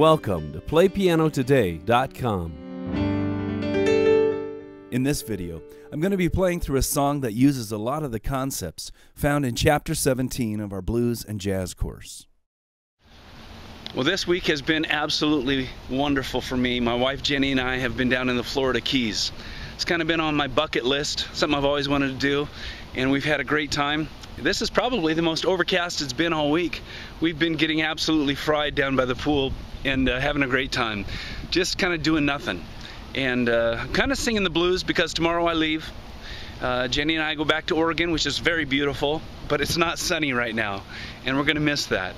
Welcome to PlayPianoToday.com. In this video, I'm going to be playing through a song that uses a lot of the concepts found in Chapter 17 of our Blues and Jazz course. Well, this week has been absolutely wonderful for me. My wife Jenny and I have been down in the Florida Keys. It's kind of been on my bucket list, something I've always wanted to do, and we've had a great time. This is probably the most overcast it's been all week. We've been getting absolutely fried down by the pool and uh, having a great time. Just kind of doing nothing. And uh, kind of singing the blues because tomorrow I leave. Uh, Jenny and I go back to Oregon, which is very beautiful, but it's not sunny right now, and we're going to miss that.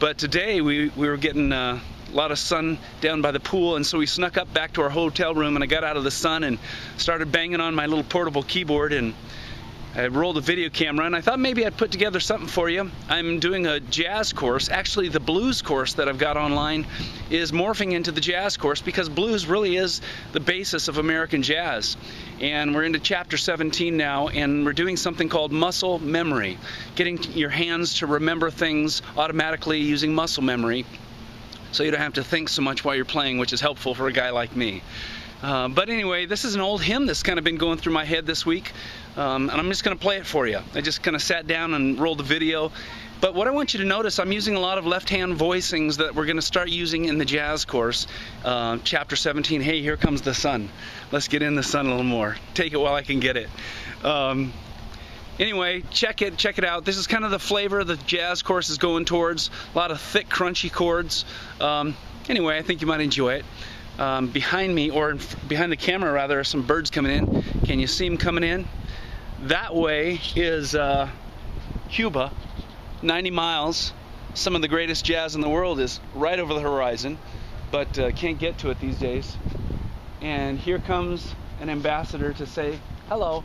But today we, we were getting uh, a lot of sun down by the pool, and so we snuck up back to our hotel room, and I got out of the sun and started banging on my little portable keyboard and I rolled a video camera and I thought maybe I'd put together something for you. I'm doing a jazz course. Actually, the blues course that I've got online is morphing into the jazz course because blues really is the basis of American jazz. And we're into chapter 17 now and we're doing something called muscle memory, getting your hands to remember things automatically using muscle memory so you don't have to think so much while you're playing, which is helpful for a guy like me. Uh, but anyway, this is an old hymn that's kind of been going through my head this week, um, and I'm just going to play it for you. I just kind of sat down and rolled the video. But what I want you to notice, I'm using a lot of left-hand voicings that we're going to start using in the jazz course, uh, chapter 17. Hey, here comes the sun. Let's get in the sun a little more. Take it while I can get it. Um, anyway, check it, check it out. This is kind of the flavor the jazz course is going towards. A lot of thick, crunchy chords. Um, anyway, I think you might enjoy it um, behind me, or behind the camera rather, are some birds coming in. Can you see them coming in? That way is uh, Cuba, 90 miles. Some of the greatest jazz in the world is right over the horizon, but uh, can't get to it these days. And here comes an ambassador to say hello.